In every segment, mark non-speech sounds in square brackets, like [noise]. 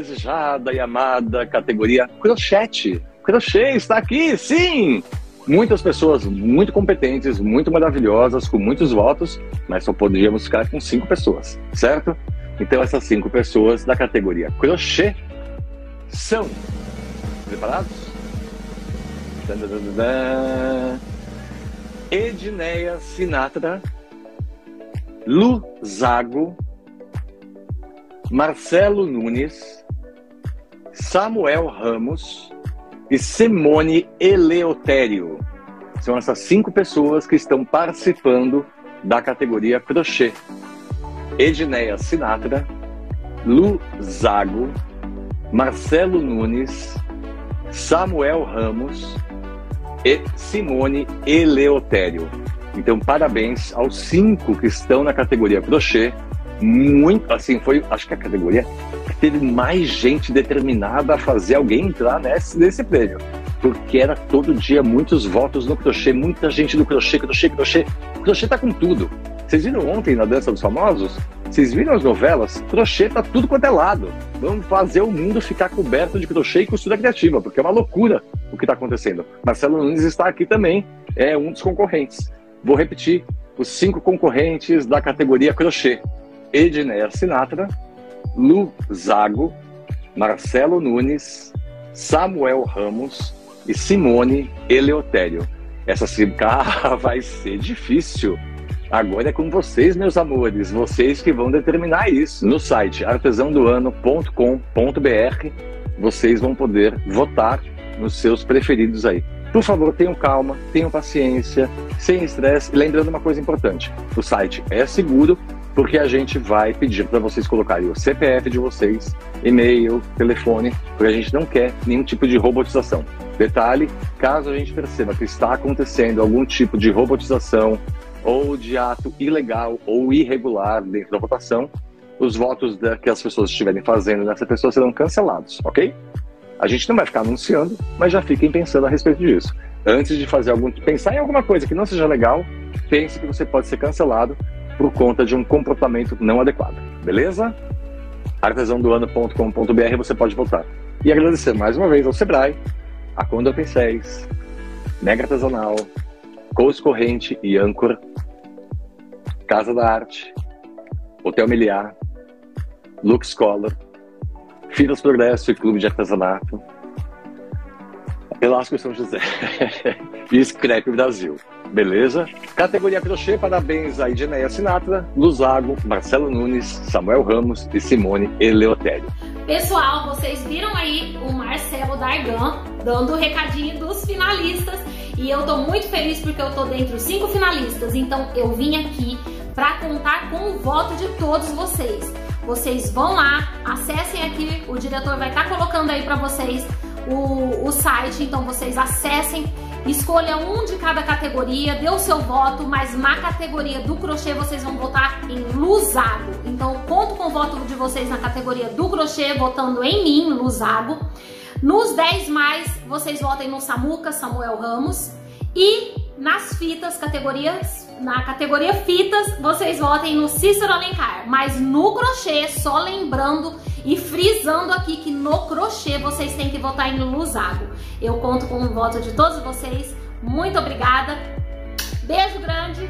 desejada e amada categoria crochete. Crochê está aqui, sim! Muitas pessoas muito competentes, muito maravilhosas, com muitos votos, mas só poderíamos ficar com cinco pessoas, certo? Então, essas cinco pessoas da categoria crochê são. Preparados? Edneia Sinatra, Lu Zago, Marcelo Nunes, Samuel Ramos e Simone Eleotério. São essas cinco pessoas que estão participando da categoria crochê. Edneia Sinatra, Lu Zago, Marcelo Nunes, Samuel Ramos e Simone Eleotério. Então, parabéns aos cinco que estão na categoria crochê muito, assim, foi, acho que a categoria teve mais gente determinada a fazer alguém entrar nesse, nesse prêmio. Porque era todo dia muitos votos no crochê, muita gente do crochê, crochê, crochê. O crochê tá com tudo. Vocês viram ontem na Dança dos Famosos? Vocês viram as novelas? Crochê tá tudo quanto é lado. Vamos fazer o mundo ficar coberto de crochê e costura criativa, porque é uma loucura o que está acontecendo. Marcelo Nunes está aqui também, é um dos concorrentes. Vou repetir: os cinco concorrentes da categoria crochê. Edneia Sinatra, Lu Zago, Marcelo Nunes, Samuel Ramos e Simone Eleutério. Essa cigarra [laughs] vai ser difícil. Agora é com vocês, meus amores, vocês que vão determinar isso. No site artesãodoano.com.br vocês vão poder votar nos seus preferidos aí. Por favor, tenham calma, tenham paciência, sem estresse. E lembrando uma coisa importante: o site é seguro, porque a gente vai pedir para vocês colocarem o CPF de vocês, e-mail, telefone, porque a gente não quer nenhum tipo de robotização. Detalhe, caso a gente perceba que está acontecendo algum tipo de robotização ou de ato ilegal ou irregular dentro da votação, os votos que as pessoas estiverem fazendo nessa pessoa serão cancelados, ok? A gente não vai ficar anunciando, mas já fiquem pensando a respeito disso. Antes de fazer algum, pensar em alguma coisa que não seja legal, pense que você pode ser cancelado por conta de um comportamento não adequado. Beleza? artesãodoano.com.br você pode voltar. E agradecer mais uma vez ao Sebrae, a Conda Pincéis, Mega Artesanal, Coast Corrente e Anchor, Casa da Arte, Hotel Miliar, Lux Scholar, Filas Progresso e Clube de Artesanato, Elástico São José [laughs] e Scrap Brasil. Beleza? Categoria crochê, parabéns a Edneia Sinatra, Luzago, Marcelo Nunes, Samuel Ramos e Simone Eleotério. Pessoal, vocês viram aí o Marcelo Dargan dando o recadinho dos finalistas e eu tô muito feliz porque eu tô dentro dos cinco finalistas, então eu vim aqui para contar com o voto de todos vocês. Vocês vão lá, acessem aqui, o diretor vai estar tá colocando aí para vocês o, o site, então vocês acessem, escolha um de cada categoria, dê o seu voto, mas na categoria do crochê vocês vão votar em Luzago. Então conto com o voto de vocês na categoria do crochê, votando em mim, Luzago. Nos 10 mais, vocês votem no Samuca, Samuel Ramos. E nas fitas, categorias, na categoria fitas, vocês votem no Cícero Alencar. Mas no crochê, só lembrando e frisando aqui que no crochê vocês têm que votar em Luzago. Eu conto com o voto de todos vocês. Muito obrigada. Beijo grande.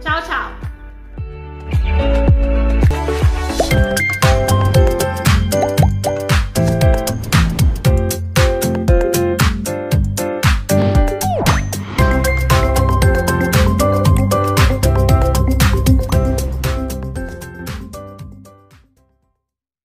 Tchau, tchau.